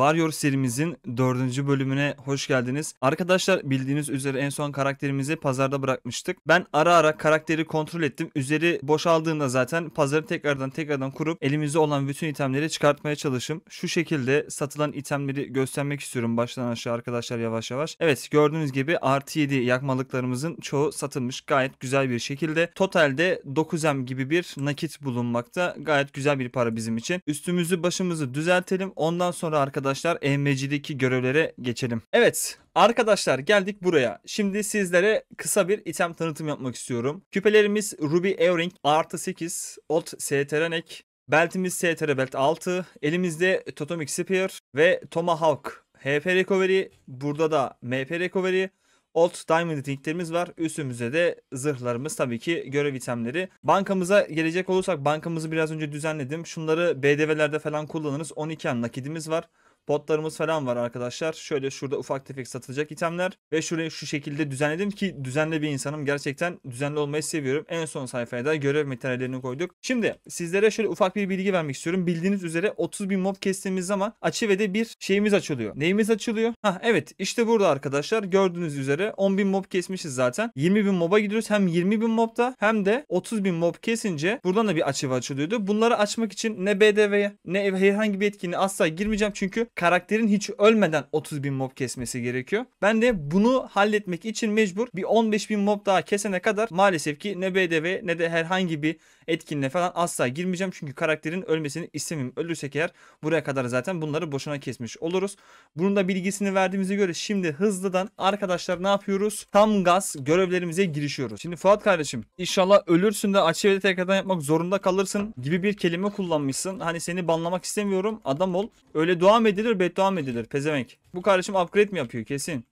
Warrior serimizin dördüncü bölümüne hoş geldiniz. Arkadaşlar bildiğiniz üzere en son karakterimizi pazarda bırakmıştık. Ben ara ara karakteri kontrol ettim. Üzeri boşaldığında zaten pazarı tekrardan tekrardan kurup elimizde olan bütün itemleri çıkartmaya çalışım. Şu şekilde satılan itemleri göstermek istiyorum baştan aşağı arkadaşlar yavaş yavaş. Evet gördüğünüz gibi artı 7 yakmalıklarımızın çoğu satılmış gayet güzel bir şekilde. Totalde 9M gibi bir nakit bulunmakta. Gayet güzel bir para bizim için. Üstümüzü başımızı düzeltelim. Ondan sonra arkadaşlar EMC'deki görevlere geçelim. Evet Arkadaşlar geldik buraya. Şimdi sizlere kısa bir item tanıtım yapmak istiyorum. Küpelerimiz Ruby Earring artı 8, Old STRNek, beltimiz STR Belt 6, elimizde Totomic Spear ve Tomahawk HP Recovery, burada da MP Recovery, Old Diamond linklerimiz var. Üstümüzde de zırhlarımız tabii ki görev itemleri. Bankamıza gelecek olursak bankamızı biraz önce düzenledim. Şunları BDV'lerde falan kullanırız. 12 an nakidimiz var. Botlarımız falan var arkadaşlar. Şöyle şurada ufak tefek satılacak itemler. Ve şurayı şu şekilde düzenledim ki düzenli bir insanım. Gerçekten düzenli olmayı seviyorum. En son sayfaya da görev materyallerini koyduk. Şimdi sizlere şöyle ufak bir bilgi vermek istiyorum. Bildiğiniz üzere 30 bin mob kestiğimiz zaman Açıve'de bir şeyimiz açılıyor. Neyimiz açılıyor? Ha evet işte burada arkadaşlar gördüğünüz üzere 10 bin mob kesmişiz zaten. 20 bin moba gidiyoruz. Hem 20 bin mobda hem de 30 bin mob kesince buradan da bir açıva açılıyordu. Bunları açmak için ne BDV'ye ne herhangi bir etkinliğe asla girmeyeceğim. Çünkü karakterin hiç ölmeden 30 bin mob kesmesi gerekiyor. Ben de bunu halletmek için mecbur bir 15 bin mob daha kesene kadar maalesef ki ne BDV ne de herhangi bir etkinliğe falan asla girmeyeceğim. Çünkü karakterin ölmesini istemiyorum. Ölürsek eğer buraya kadar zaten bunları boşuna kesmiş oluruz. Bunun da bilgisini verdiğimize göre şimdi hızlıdan arkadaşlar ne yapıyoruz? Tam gaz görevlerimize girişiyoruz. Şimdi Fuat kardeşim inşallah ölürsün de açı tekrardan yapmak zorunda kalırsın gibi bir kelime kullanmışsın. Hani seni banlamak istemiyorum. Adam ol. Öyle dua mı edilir beddua mı edilir? Pezevenk. Bu kardeşim upgrade mi yapıyor kesin?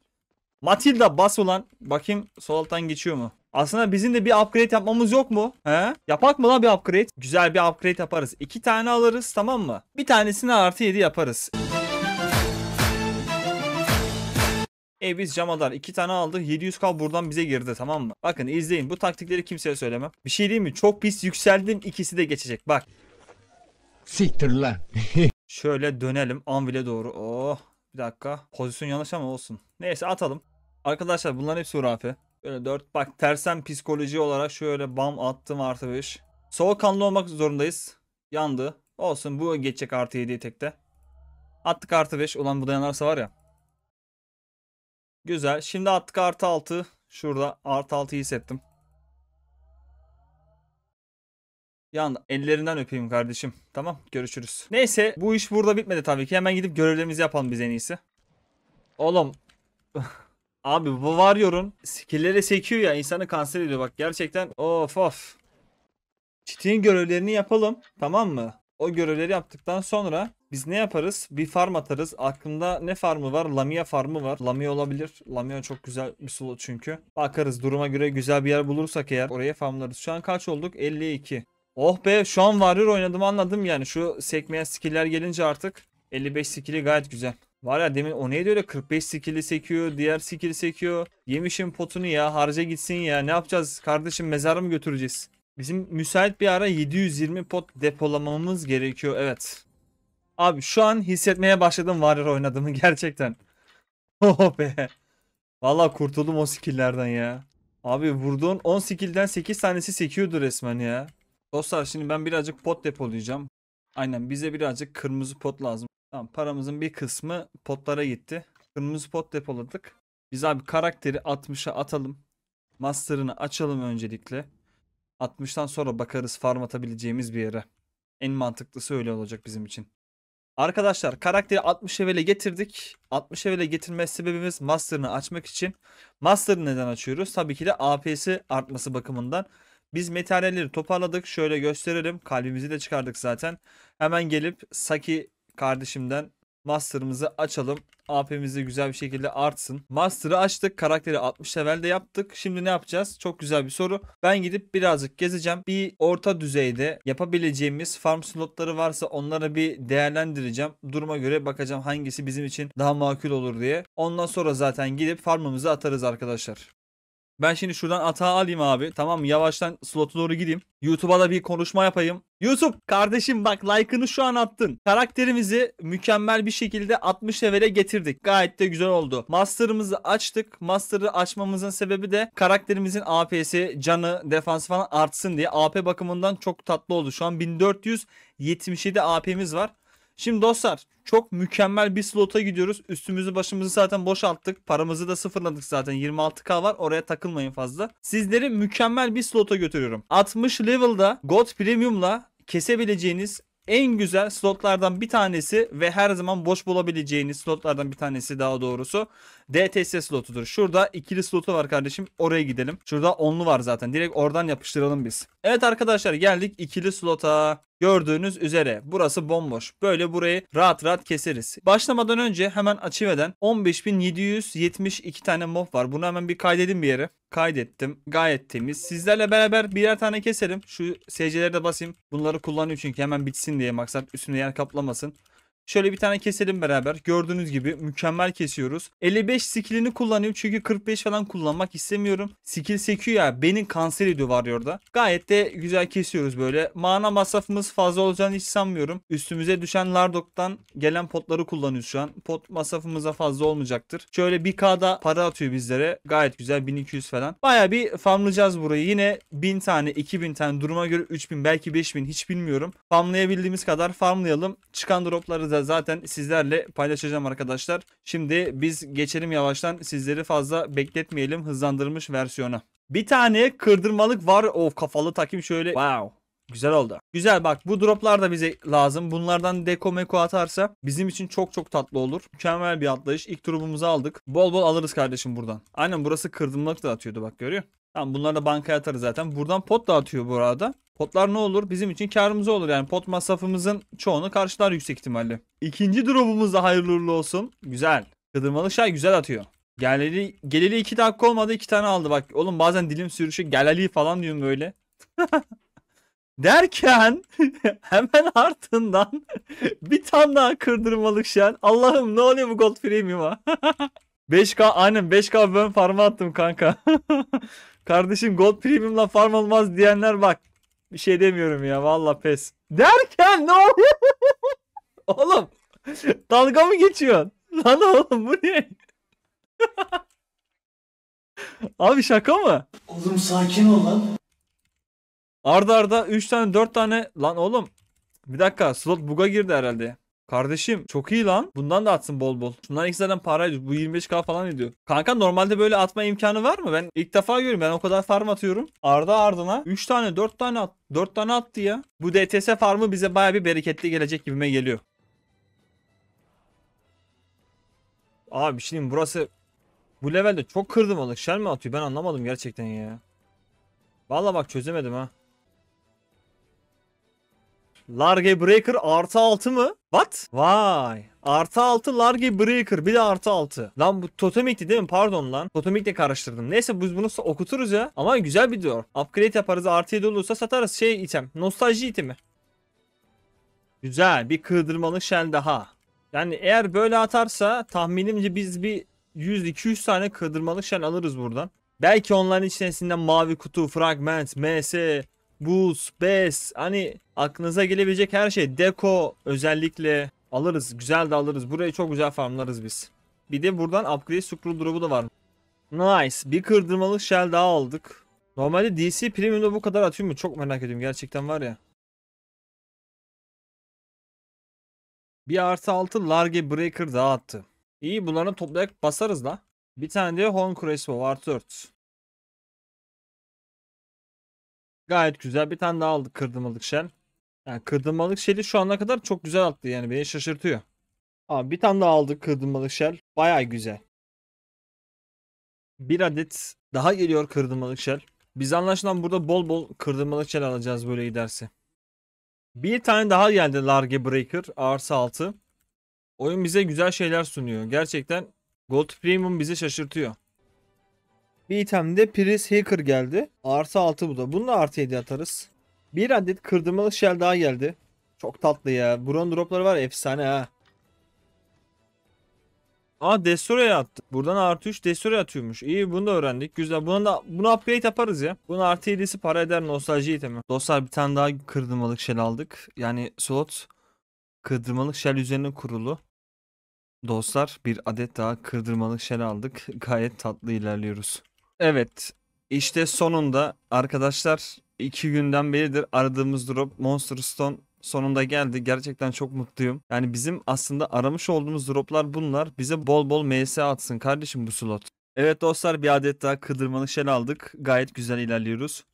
Matilda bas ulan. Bakayım sol alttan geçiyor mu? Aslında bizim de bir upgrade yapmamız yok mu? He? Yapak mı lan bir upgrade? Güzel bir upgrade yaparız. İki tane alırız tamam mı? Bir tanesini artı 7 yaparız. E biz camadar iki tane aldık 700k buradan bize girdi tamam mı? Bakın izleyin bu taktikleri kimseye söylemem. Bir şey diyeyim mi? Çok pis yükseldim ikisi de geçecek bak. Siktir lan. Şöyle dönelim Anvil'e doğru. Oh bir dakika. Pozisyon yanlış ama olsun. Neyse atalım. Arkadaşlar bunların hepsi hurafe. Böyle 4 bak tersen psikoloji olarak şöyle bam attım artı 5. Soğukkanlı olmak zorundayız. Yandı. Olsun bu geçecek artı 7'yi tekte. Attık artı 5. Ulan bu da yanarsa var ya. Güzel. Şimdi attık artı 6. Şurada artı 6'yı hissettim. Yandı. Ellerinden öpeyim kardeşim. Tamam görüşürüz. Neyse bu iş burada bitmedi tabii ki. Hemen gidip görevlerimizi yapalım biz en iyisi. Oğlum. Abi bu Warrior'un skill'leri sekiyor ya insanı kanser ediyor bak gerçekten of of. Çitin görevlerini yapalım tamam mı? O görevleri yaptıktan sonra biz ne yaparız? Bir farm atarız. Aklımda ne farmı var? Lamia farmı var. Lamia olabilir. Lamia çok güzel bir slot çünkü. Bakarız duruma göre güzel bir yer bulursak eğer oraya farmlarız. Şu an kaç olduk? 52. Oh be şu an Warrior oynadım anladım yani. Şu sekmeyen skill'ler gelince artık 55 skill'i gayet güzel. Var ya demin o neydi öyle 45 skill'i sekiyor diğer skill'i sekiyor. Yemişim potunu ya harca gitsin ya ne yapacağız kardeşim mezara mı götüreceğiz? Bizim müsait bir ara 720 pot depolamamız gerekiyor evet. Abi şu an hissetmeye başladım Warrior oynadığımı gerçekten. Oh be. Vallahi kurtuldum o skill'lerden ya. Abi vurduğun 10 skill'den 8 tanesi sekiyordu resmen ya. Dostlar şimdi ben birazcık pot depolayacağım. Aynen bize birazcık kırmızı pot lazım. Tamam paramızın bir kısmı potlara gitti. Kırmızı pot depoladık. Biz abi karakteri 60'a atalım. Master'ını açalım öncelikle. 60'tan sonra bakarız farm atabileceğimiz bir yere. En mantıklısı öyle olacak bizim için. Arkadaşlar karakteri 60 level'e getirdik. 60 level'e getirme sebebimiz Master'ını açmak için. Master'ı neden açıyoruz? Tabii ki de AP'si artması bakımından. Biz materyalleri toparladık. Şöyle gösterelim. Kalbimizi de çıkardık zaten. Hemen gelip Saki kardeşimden Master'ımızı açalım. AP'mizi güzel bir şekilde artsın. Master'ı açtık. Karakteri 60 level'de yaptık. Şimdi ne yapacağız? Çok güzel bir soru. Ben gidip birazcık gezeceğim. Bir orta düzeyde yapabileceğimiz farm slotları varsa onlara bir değerlendireceğim. Duruma göre bakacağım hangisi bizim için daha makul olur diye. Ondan sonra zaten gidip farmımızı atarız arkadaşlar. Ben şimdi şuradan atağı alayım abi. Tamam? Yavaştan slota doğru gideyim. YouTube'a da bir konuşma yapayım. YouTube kardeşim bak like'ını şu an attın. Karakterimizi mükemmel bir şekilde 60 level'e getirdik. Gayet de güzel oldu. Master'ımızı açtık. Master'ı açmamızın sebebi de karakterimizin AP'si, canı, defansı falan artsın diye. AP bakımından çok tatlı oldu. Şu an 1477 AP'miz var. Şimdi dostlar çok mükemmel bir slota gidiyoruz. Üstümüzü başımızı zaten boşalttık. Paramızı da sıfırladık zaten. 26k var. Oraya takılmayın fazla. Sizleri mükemmel bir slota götürüyorum. 60 level'da God Premium'la kesebileceğiniz en güzel slotlardan bir tanesi ve her zaman boş bulabileceğiniz slotlardan bir tanesi daha doğrusu DTS slotudur. Şurada ikili slotu var kardeşim. Oraya gidelim. Şurada onlu var zaten. Direkt oradan yapıştıralım biz. Evet arkadaşlar geldik ikili slota. Gördüğünüz üzere burası bomboş. Böyle burayı rahat rahat keseriz. Başlamadan önce hemen açıveden 15.772 tane mob var. Bunu hemen bir kaydedin bir yere. Kaydettim. Gayet temiz. Sizlerle beraber birer tane keselim. Şu SC'leri de basayım. Bunları kullanıyorum çünkü hemen bitsin diye maksat üstüne yer kaplamasın. Şöyle bir tane keselim beraber. Gördüğünüz gibi mükemmel kesiyoruz. 55 skillini kullanıyorum çünkü 45 falan kullanmak istemiyorum. Skill sekiyor ya beni kanser ediyor var orada. Gayet de güzel kesiyoruz böyle. Mana masrafımız fazla olacağını hiç sanmıyorum. Üstümüze düşen Lardok'tan gelen potları kullanıyoruz şu an. Pot masrafımıza fazla olmayacaktır. Şöyle 1K'da para atıyor bizlere. Gayet güzel 1200 falan. Baya bir farmlayacağız burayı. Yine 1000 tane 2000 tane duruma göre 3000 belki 5000 hiç bilmiyorum. Farmlayabildiğimiz kadar farmlayalım. Çıkan dropları da zaten sizlerle paylaşacağım arkadaşlar. Şimdi biz geçelim yavaştan sizleri fazla bekletmeyelim hızlandırılmış versiyona. Bir tane kırdırmalık var. Of kafalı takayım şöyle. Wow. Güzel oldu. Güzel bak bu droplar da bize lazım. Bunlardan deko meko atarsa bizim için çok çok tatlı olur. Mükemmel bir atlayış. İlk drop'umuzu aldık. Bol bol alırız kardeşim buradan. Aynen burası kırdırmalık da atıyordu bak görüyor. Tamam bunları da bankaya atarız zaten. Buradan pot da atıyor bu arada. Potlar ne olur? Bizim için karımız olur yani. Pot masrafımızın çoğunu karşılar yüksek ihtimalle. İkinci drop'umuz da hayırlı uğurlu olsun. Güzel. Kıdırmalı şay güzel atıyor. Geleli, geleli iki dakika olmadı iki tane aldı bak. Oğlum bazen dilim sürüşü geleli falan diyorum böyle. Derken hemen ardından bir tane daha kırdırmalık şen. Allah'ım ne oluyor bu gold premium'a? 5K aynen 5K ben farm attım kanka. Kardeşim gold premium'la farm olmaz diyenler bak. Bir şey demiyorum ya valla pes. Derken ne oluyor? oğlum dalga mı geçiyorsun? Lan oğlum bu ne? Abi şaka mı? Oğlum sakin ol lan. Arda arda 3 tane 4 tane lan oğlum. Bir dakika slot buga girdi herhalde. Kardeşim çok iyi lan. Bundan da atsın bol bol. Şunlar ikisi zaten paraydı. Bu 25k falan ediyor. Kanka normalde böyle atma imkanı var mı? Ben ilk defa görüyorum. Ben o kadar farm atıyorum. Arda ardına 3 tane 4 tane at 4 tane attı ya. Bu DTS farmı bize baya bir bereketli gelecek gibime geliyor. Abi şimdi burası bu levelde çok kırdımalık. Shell mi atıyor? Ben anlamadım gerçekten ya. Vallahi bak çözemedim ha. Large Breaker artı 6 mı? What? Vay. Artı 6 Large Breaker bir de artı 6. Lan bu Totemik'ti değil mi? Pardon lan. Totemik'le karıştırdım. Neyse biz bunu okuturuz ya. Ama güzel bir diyor. Upgrade yaparız artı 7 olursa satarız şey item. Nostalji itemi. Güzel bir kırdırmalı shell daha. Yani eğer böyle atarsa tahminimce biz bir 100-200 tane kırdırmalı shell alırız buradan. Belki onların içerisinden mavi kutu, fragment, ms, boost, bes hani aklınıza gelebilecek her şey. Deko özellikle alırız. Güzel de alırız. Burayı çok güzel farmlarız biz. Bir de buradan upgrade scroll drop'u da var. Nice. Bir kırdırmalı shell daha aldık. Normalde DC Premium'da bu kadar atıyor mu? Çok merak ediyorum. Gerçekten var ya. Bir artı altı Large Breaker daha attı. İyi bunları toplayarak basarız la. Bir tane de Horn Crespo artı 4. Gayet güzel. Bir tane daha aldık kırdırmalık shell. Yani kırdırmalık shell'i şu ana kadar çok güzel attı yani beni şaşırtıyor. Abi bir tane daha aldık kırdırmalık shell. Baya güzel. Bir adet daha geliyor kırdırmalık shell. Biz anlaşılan burada bol bol kırdırmalık shell alacağız böyle giderse. Bir tane daha geldi Large Breaker artı 6. Oyun bize güzel şeyler sunuyor. Gerçekten Gold Premium bizi şaşırtıyor. Bir itemde Priest Hacker geldi. Artı 6 bu da. Bunu da artı 7 atarız. Bir adet kırdırmalı shell daha geldi. Çok tatlı ya. Bron dropları var efsane ha. Aa Destroy'a attı. Buradan artı 3 Destroy atıyormuş. İyi bunu da öğrendik. Güzel. Bunu da bunu upgrade yaparız ya. Bunu artı 7'si para eder nostalji itemi. Dostlar bir tane daha kırdırmalık shell aldık. Yani slot kırdırmalık shell üzerine kurulu. Dostlar bir adet daha kırdırmalık shell aldık. Gayet tatlı ilerliyoruz. Evet. işte sonunda arkadaşlar iki günden beridir aradığımız drop Monster Stone sonunda geldi. Gerçekten çok mutluyum. Yani bizim aslında aramış olduğumuz droplar bunlar. Bize bol bol MS atsın kardeşim bu slot. Evet dostlar bir adet daha kıdırmalı shell aldık. Gayet güzel ilerliyoruz.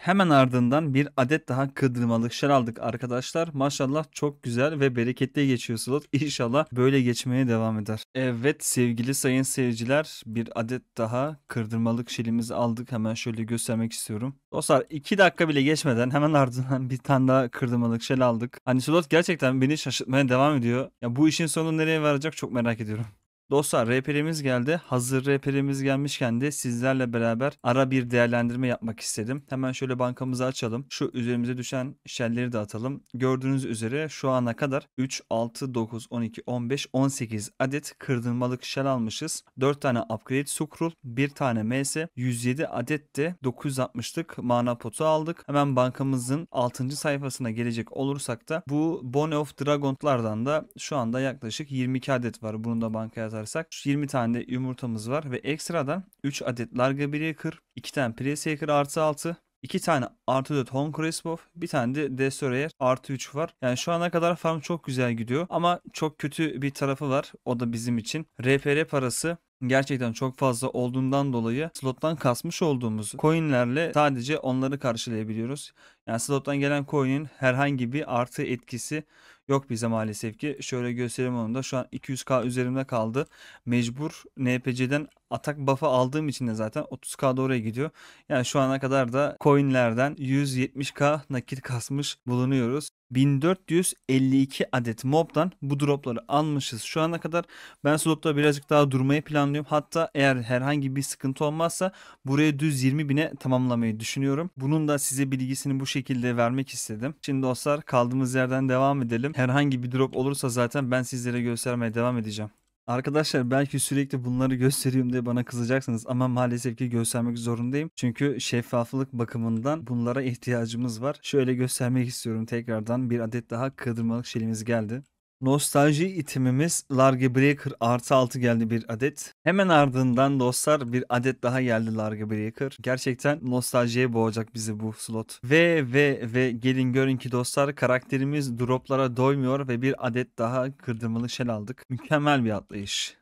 Hemen ardından bir adet daha kıdırmalık shell aldık arkadaşlar. Maşallah çok güzel ve bereketli geçiyor slot. İnşallah böyle geçmeye devam eder. Evet sevgili sayın seyirciler bir adet daha kırdırmalık shellimizi aldık. Hemen şöyle göstermek istiyorum. Dostlar 2 dakika bile geçmeden hemen ardından bir tane daha kırdırmalık shell aldık. Hani slot gerçekten beni şaşırtmaya devam ediyor. Ya bu işin sonu nereye varacak çok merak ediyorum. Dostlar rehberimiz geldi. Hazır rehberimiz gelmişken de sizlerle beraber ara bir değerlendirme yapmak istedim. Hemen şöyle bankamızı açalım. Şu üzerimize düşen şelleri de atalım. Gördüğünüz üzere şu ana kadar 3, 6, 9, 12, 15, 18 adet kırdırmalık şel almışız. 4 tane upgrade sukrul, 1 tane MS, 107 adet de 960'lık mana potu aldık. Hemen bankamızın 6. sayfasına gelecek olursak da bu Bone of Dragon'lardan da şu anda yaklaşık 22 adet var. Bunu da bankaya atarsak 20 tane yumurtamız var ve ekstradan 3 adet Larga Breaker, 2 tane Presaker artı 6, 2 tane artı 4 Home Crisp bir tane de Destroyer artı 3 var. Yani şu ana kadar farm çok güzel gidiyor ama çok kötü bir tarafı var. O da bizim için. RPR parası gerçekten çok fazla olduğundan dolayı slottan kasmış olduğumuz coinlerle sadece onları karşılayabiliyoruz. Yani slottan gelen coin'in herhangi bir artı etkisi yok bize maalesef ki. Şöyle göstereyim onu da. Şu an 200k üzerimde kaldı. Mecbur NPC'den atak buff'ı aldığım için de zaten 30k da oraya gidiyor. Yani şu ana kadar da coinlerden 170k nakit kasmış bulunuyoruz. 1452 adet mobdan bu dropları almışız şu ana kadar. Ben slotta birazcık daha durmayı planlıyorum. Hatta eğer herhangi bir sıkıntı olmazsa buraya düz 20 bine tamamlamayı düşünüyorum. Bunun da size bilgisini bu şekilde vermek istedim. Şimdi dostlar kaldığımız yerden devam edelim. Herhangi bir drop olursa zaten ben sizlere göstermeye devam edeceğim. Arkadaşlar belki sürekli bunları gösteriyorum diye bana kızacaksınız ama maalesef ki göstermek zorundayım. Çünkü şeffaflık bakımından bunlara ihtiyacımız var. Şöyle göstermek istiyorum tekrardan bir adet daha kırdırmalık şelimiz geldi. Nostalji itimimiz Large Breaker artı 6 geldi bir adet. Hemen ardından dostlar bir adet daha geldi Large Breaker. Gerçekten nostaljiye boğacak bizi bu slot. Ve ve ve gelin görün ki dostlar karakterimiz droplara doymuyor ve bir adet daha kırdırmalı shell aldık. Mükemmel bir atlayış.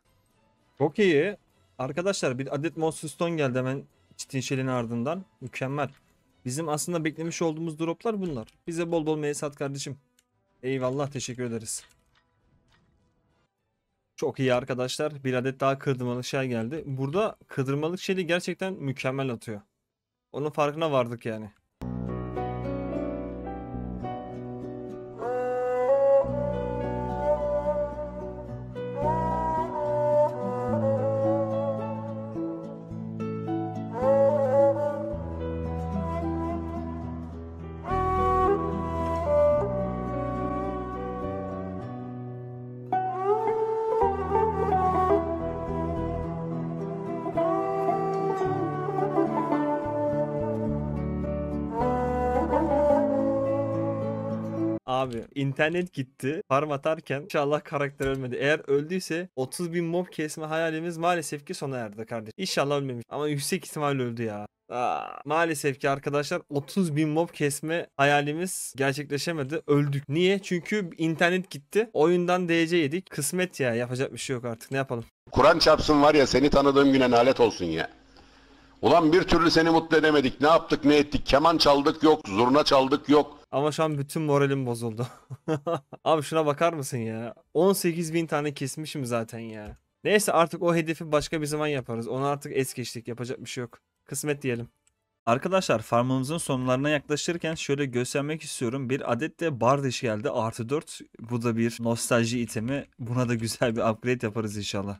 Çok iyi. Arkadaşlar bir adet Monster Stone geldi hemen Çitin Shell'in ardından. Mükemmel. Bizim aslında beklemiş olduğumuz droplar bunlar. Bize bol bol meyve sat kardeşim. Eyvallah teşekkür ederiz. Çok iyi arkadaşlar. Bir adet daha kırdırmalık şey geldi. Burada kırdırmalık şeyi gerçekten mükemmel atıyor. Onun farkına vardık yani. Abi internet gitti. Farm atarken inşallah karakter ölmedi. Eğer öldüyse 30 bin mob kesme hayalimiz maalesef ki sona erdi kardeş. İnşallah ölmemiş. Ama yüksek ihtimal öldü ya. Aa, maalesef ki arkadaşlar 30 bin mob kesme hayalimiz gerçekleşemedi. Öldük. Niye? Çünkü internet gitti. Oyundan DC yedik. Kısmet ya. Yapacak bir şey yok artık. Ne yapalım? Kur'an çarpsın var ya seni tanıdığım güne nalet olsun ya. Ulan bir türlü seni mutlu edemedik. Ne yaptık ne ettik. Keman çaldık yok. Zurna çaldık yok. Ama şu an bütün moralim bozuldu. Abi şuna bakar mısın ya? 18 bin tane kesmişim zaten ya. Neyse artık o hedefi başka bir zaman yaparız. Onu artık es geçtik. Yapacak bir şey yok. Kısmet diyelim. Arkadaşlar farmımızın sonlarına yaklaşırken şöyle göstermek istiyorum. Bir adet de bardiş geldi artı 4. Bu da bir nostalji itemi. Buna da güzel bir upgrade yaparız inşallah.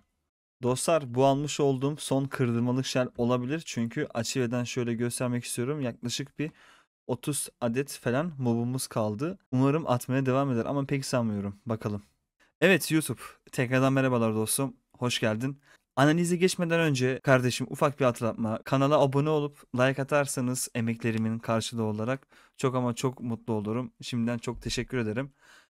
Dostlar bu almış olduğum son kırdırmalık shell olabilir. Çünkü açıveden şöyle göstermek istiyorum. Yaklaşık bir 30 adet falan mobumuz kaldı. Umarım atmaya devam eder ama pek sanmıyorum. Bakalım. Evet YouTube, tekrardan merhabalar dostum. Hoş geldin. Analize geçmeden önce kardeşim ufak bir hatırlatma. Kanala abone olup like atarsanız emeklerimin karşılığı olarak çok ama çok mutlu olurum. Şimdiden çok teşekkür ederim.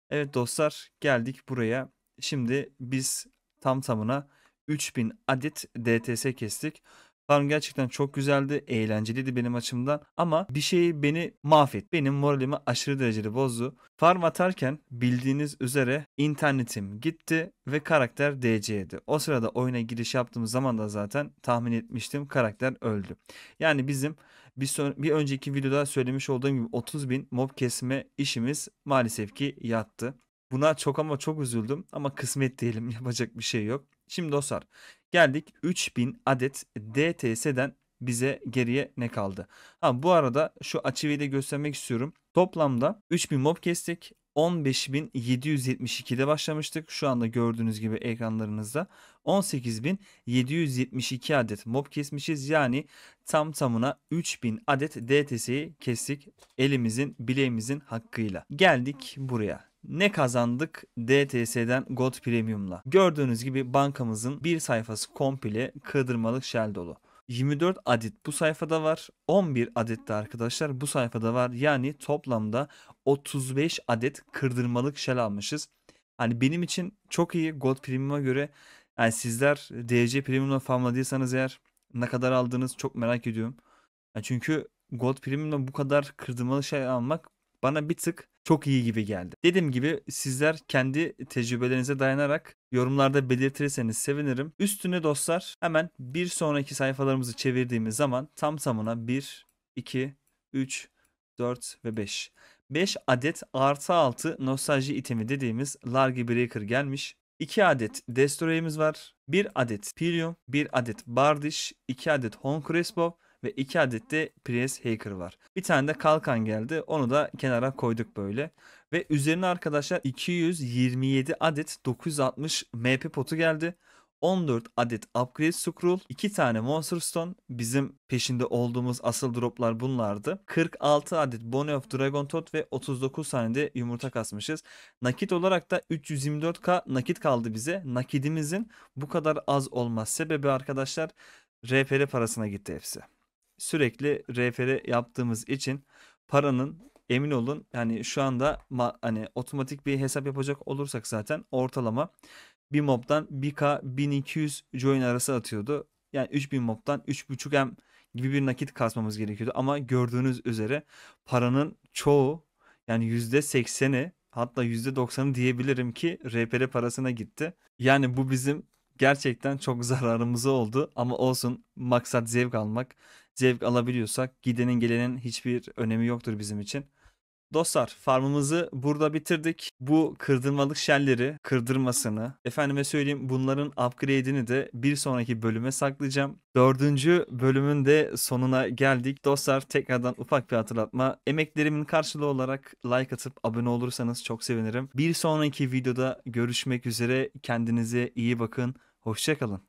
Evet dostlar geldik buraya. Şimdi biz tam tamına 3000 adet DTS kestik. Farm gerçekten çok güzeldi, eğlenceliydi benim açımdan ama bir şey beni mahvet. Benim moralimi aşırı derecede bozdu. Farm atarken bildiğiniz üzere internetim gitti ve karakter DC'ydi. O sırada oyuna giriş yaptığım zaman da zaten tahmin etmiştim karakter öldü. Yani bizim bir, son, bir önceki videoda söylemiş olduğum gibi 30 bin mob kesme işimiz maalesef ki yattı. Buna çok ama çok üzüldüm ama kısmet diyelim yapacak bir şey yok. Şimdi dostlar geldik 3000 adet DTS'den bize geriye ne kaldı? Ha bu arada şu da göstermek istiyorum. Toplamda 3000 mob kestik. 15.772'de başlamıştık. Şu anda gördüğünüz gibi ekranlarınızda 18.772 adet mob kesmişiz. Yani tam tamına 3000 adet DTS'yi kestik elimizin bileğimizin hakkıyla. Geldik buraya. Ne kazandık DTS'den Gold Premium'la? Gördüğünüz gibi bankamızın bir sayfası komple kırdırmalık shell dolu. 24 adet bu sayfada var. 11 adet de arkadaşlar bu sayfada var. Yani toplamda 35 adet kırdırmalık shell almışız. Hani benim için çok iyi Gold Premium'a göre. Yani sizler DC Premium'la farmladıysanız eğer ne kadar aldığınız çok merak ediyorum. Yani çünkü Gold Premium'la bu kadar kırdırmalı şey almak bana bir tık çok iyi gibi geldi. Dediğim gibi sizler kendi tecrübelerinize dayanarak yorumlarda belirtirseniz sevinirim. Üstüne dostlar hemen bir sonraki sayfalarımızı çevirdiğimiz zaman tam tamına 1, 2, 3, 4 ve 5. 5 adet artı 6 nostalji itemi dediğimiz Largi Breaker gelmiş. 2 adet Destroy'imiz var. 1 adet Pirium, 1 adet Bardish, 2 adet Hon Crossbow ve 2 adet de Prius Hacker var. Bir tane de kalkan geldi. Onu da kenara koyduk böyle. Ve üzerine arkadaşlar 227 adet 960 MP potu geldi. 14 adet upgrade scroll, 2 tane monster stone, bizim peşinde olduğumuz asıl droplar bunlardı. 46 adet bone of dragon tot ve 39 tane de yumurta kasmışız. Nakit olarak da 324k nakit kaldı bize. Nakidimizin bu kadar az olmaz sebebi arkadaşlar RPR parasına gitti hepsi sürekli refere yaptığımız için paranın emin olun yani şu anda hani otomatik bir hesap yapacak olursak zaten ortalama bir mobdan 1k 1200 join arası atıyordu. Yani 3000 mobdan 3.5m gibi bir nakit kasmamız gerekiyordu. Ama gördüğünüz üzere paranın çoğu yani %80'i hatta %90'ı diyebilirim ki RPR parasına gitti. Yani bu bizim gerçekten çok zararımıza oldu ama olsun maksat zevk almak. Zevk alabiliyorsak gidenin gelenin hiçbir önemi yoktur bizim için. Dostlar farmımızı burada bitirdik. Bu kırdırmalık şelleri kırdırmasını efendime söyleyeyim bunların upgrade'ini de bir sonraki bölüme saklayacağım. Dördüncü bölümün de sonuna geldik. Dostlar tekrardan ufak bir hatırlatma. Emeklerimin karşılığı olarak like atıp abone olursanız çok sevinirim. Bir sonraki videoda görüşmek üzere. Kendinize iyi bakın. Hoşçakalın.